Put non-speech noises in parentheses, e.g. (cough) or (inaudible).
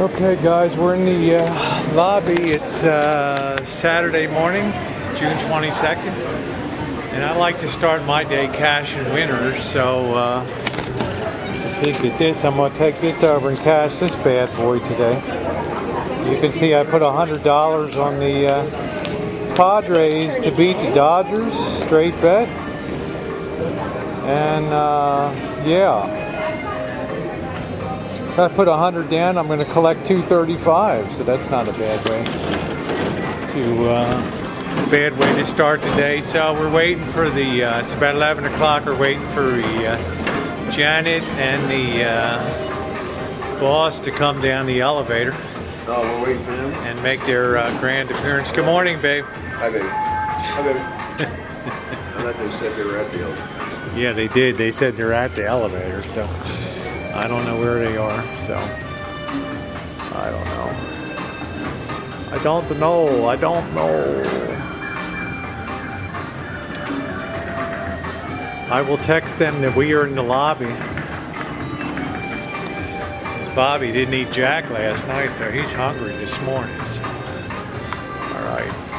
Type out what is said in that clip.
Okay, guys, we're in the uh, lobby. It's uh, Saturday morning, it's June 22nd, and I like to start my day cashing winners. So, uh, at this. I'm to take this over and cash this bad boy today. You can see I put $100 on the uh, Padres to beat the Dodgers, straight bet. And uh, yeah. I put 100 down, I'm going to collect 235, so that's not a bad way to uh, bad way to start the day. So we're waiting for the. Uh, it's about 11 o'clock. We're waiting for the uh, Janet and the uh, boss to come down the elevator Oh, we're waiting for them? and make their uh, grand appearance. Good morning, babe. Hi, baby. Hi, baby. (laughs) I thought they said they were at the elevator. Yeah, they did. They said they're at the elevator, so I don't know where they are. So I don't know. I don't know. I don't know. I will text them that we are in the lobby. Bobby didn't eat Jack last night, so he's hungry this morning. So. All right.